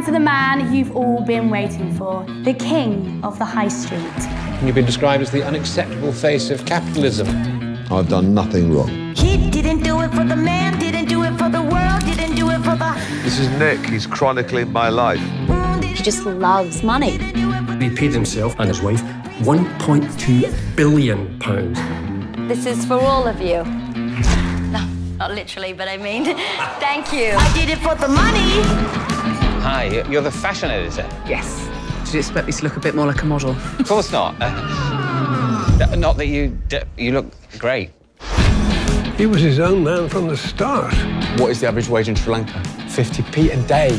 time for the man you've all been waiting for, the king of the high street. You've been described as the unacceptable face of capitalism. I've done nothing wrong. He didn't do it for the man, didn't do it for the world, didn't do it for the. This is Nick. He's chronicling my life. He just loves money. He paid himself and his wife 1.2 billion pounds. This is for all of you. No, not literally, but I mean, thank you. I did it for the money. Hi, you're the fashion editor. Yes. Did you expect me to look a bit more like a model? Of course not. Uh, not that you you look great. He was his own man from the start. What is the average wage in Sri Lanka? 50p a day.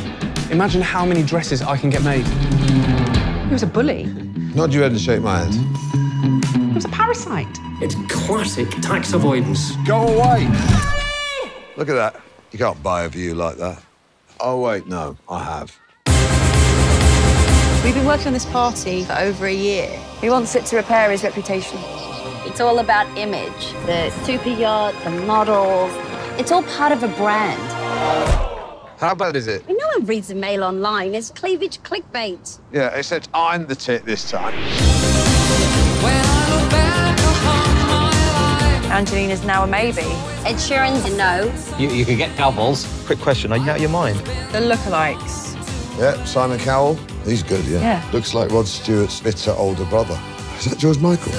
Imagine how many dresses I can get made. He was a bully. Nod your head and shake my hand. He was a parasite. It's classic tax avoidance. Go away! Look at that. You can't buy a view like that. Oh, wait, no, I have. We've been working on this party for over a year. He wants it to repair his reputation. It's all about image. The super yacht, the models. It's all part of a brand. How bad is it? No one reads the mail online. It's cleavage clickbait. Yeah, except I'm the tit this time. Angelina's now a maybe. Ed Sheeran's a no. You, you could get doubles. Quick question, are you out of your mind? The lookalikes. Yeah, Simon Cowell. He's good, yeah. Yeah. Looks like Rod Stewart's bitter older brother. Is that George Michael?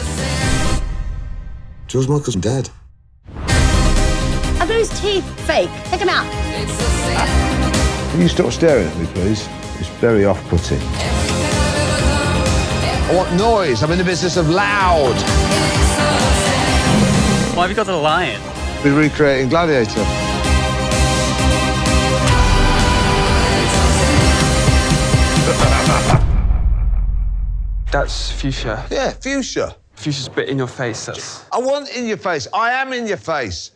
George Michael's dead. Are those teeth fake? Take them out. Can you stop staring at me, please? It's very off-putting. I want noise. I'm in the business of loud. Why have you got the lion? We're recreating Gladiator. That's fuchsia. Yeah, fuchsia. Fuchsia's bit in your face. That's. I want in your face. I am in your face.